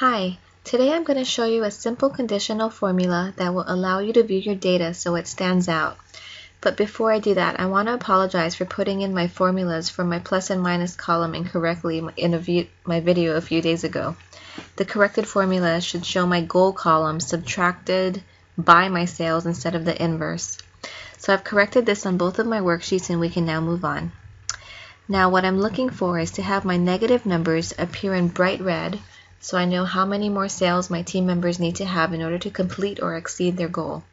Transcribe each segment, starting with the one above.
Hi, today I'm going to show you a simple conditional formula that will allow you to view your data so it stands out. But before I do that, I want to apologize for putting in my formulas for my plus and minus column incorrectly in view, my video a few days ago. The corrected formula should show my goal column subtracted by my sales instead of the inverse. So I've corrected this on both of my worksheets and we can now move on. Now what I'm looking for is to have my negative numbers appear in bright red so I know how many more sales my team members need to have in order to complete or exceed their goal.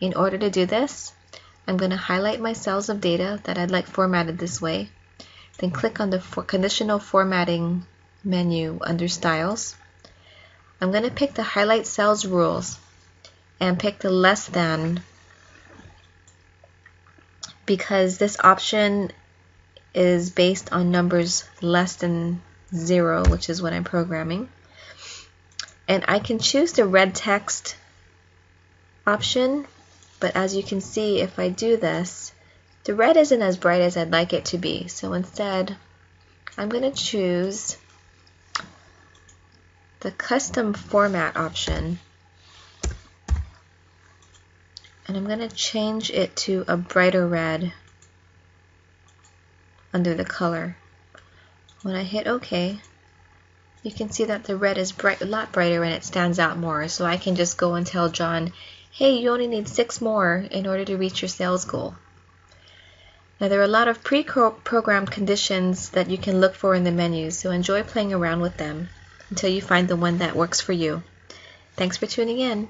In order to do this, I'm going to highlight my cells of data that I'd like formatted this way, then click on the for conditional formatting menu under styles. I'm going to pick the highlight cells rules and pick the less than because this option is based on numbers less than 0, which is what I'm programming. And I can choose the red text option, but as you can see, if I do this, the red isn't as bright as I'd like it to be. So instead, I'm going to choose the custom format option and I'm going to change it to a brighter red under the color. When I hit OK, you can see that the red is bright, a lot brighter and it stands out more. So I can just go and tell John, hey, you only need six more in order to reach your sales goal. Now there are a lot of pre-programmed conditions that you can look for in the menus, so enjoy playing around with them until you find the one that works for you. Thanks for tuning in.